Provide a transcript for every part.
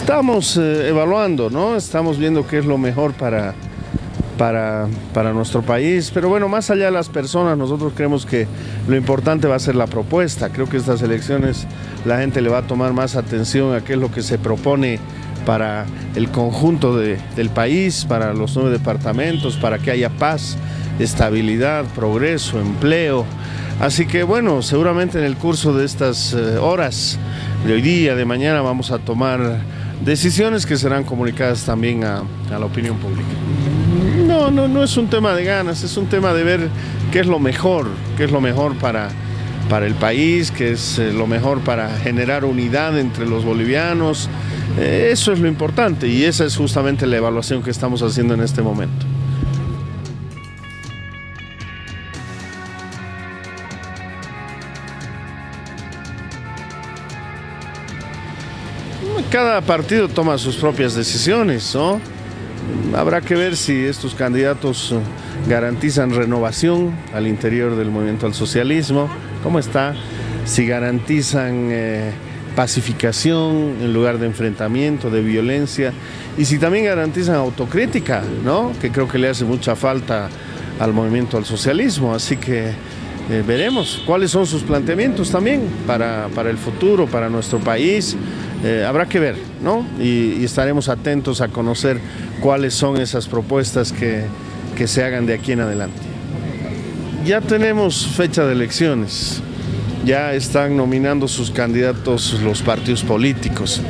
Estamos eh, evaluando, ¿no? Estamos viendo qué es lo mejor para, para, para, nuestro país. Pero bueno, más allá de las personas, nosotros creemos que lo importante va a ser la propuesta. Creo que estas elecciones la gente le va a tomar más atención a qué es lo que se propone para el conjunto de, del país, para los nueve departamentos, para que haya paz, estabilidad, progreso, empleo. Así que bueno, seguramente en el curso de estas eh, horas de hoy día, de mañana, vamos a tomar decisiones que serán comunicadas también a, la opinión pública. No, no, no es un tema de ganas, es un tema de ver qué es lo mejor, qué es lo mejor para, para el país, qué es eh, lo mejor para generar unidad entre los bolivianos. Eh, eso es lo importante y esa es justamente la evaluación que estamos haciendo en este momento. Cada partido toma sus propias decisiones, ¿no? Habrá que ver si estos candidatos eh, garantizan renovación al interior del movimiento al socialismo, cómo está, si garantizan eh, pacificación en lugar de enfrentamiento, de violencia, y si también garantizan autocrítica, ¿no? que creo que le hace mucha falta al movimiento al socialismo. Así que eh, veremos cuáles son sus planteamientos también para, para el futuro, para nuestro país. Eh, habrá que ver, ¿no? Y, y, estaremos atentos a conocer cuáles son esas propuestas que, que se hagan de aquí en adelante. Ya tenemos fecha de elecciones, ya están nominando sus candidatos los partidos políticos,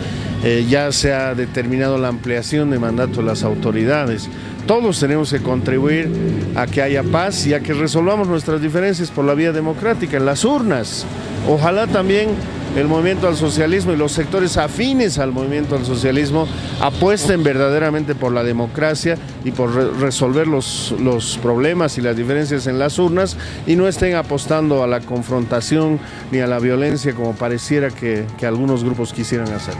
eh, ya se ha determinado la ampliación de mandato de las autoridades. Todos tenemos que contribuir a que haya paz y a que resolvamos nuestras diferencias por la vía democrática, en las urnas. Ojalá también el movimiento al socialismo y los sectores afines al movimiento al socialismo apuesten verdaderamente por la democracia y por re resolver los, problemas y las diferencias en las urnas y no estén apostando a la confrontación ni a la violencia como pareciera que algunos grupos quisieran hacer.